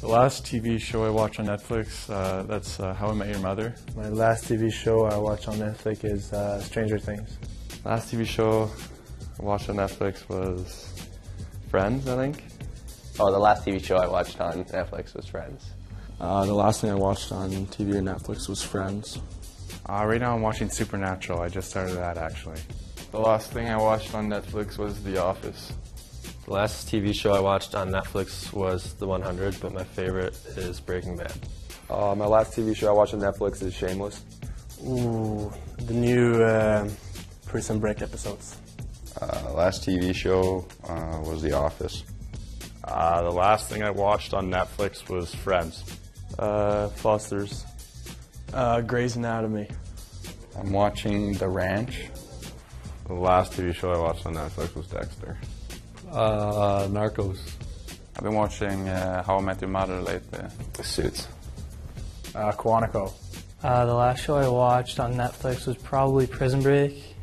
The last TV show I watched on Netflix, uh, that's uh, How I Met Your Mother. My last TV show I watched on Netflix is uh, Stranger Things. Last TV show I watched on Netflix was Friends, I think. Oh, the last TV show I watched on Netflix was Friends. Uh, the last thing I watched on TV or Netflix was Friends. Uh, right now I'm watching Supernatural. I just started that actually. The last thing I watched on Netflix was The Office. The last TV show I watched on Netflix was The 100, but my favorite is Breaking Bad. Uh, my last TV show I watched on Netflix is Shameless. Ooh, the new uh, Prison Break episodes. Uh, last TV show uh, was The Office. Uh, the last thing I watched on Netflix was Friends. Uh, Foster's. Uh, Grey's Anatomy. I'm watching The Ranch. The last TV show I watched on Netflix was Dexter. Uh, Narcos. I've been watching uh, How I Met Your Mother lately. The Suits. Uh, Quantico. Uh, the last show I watched on Netflix was probably Prison Break.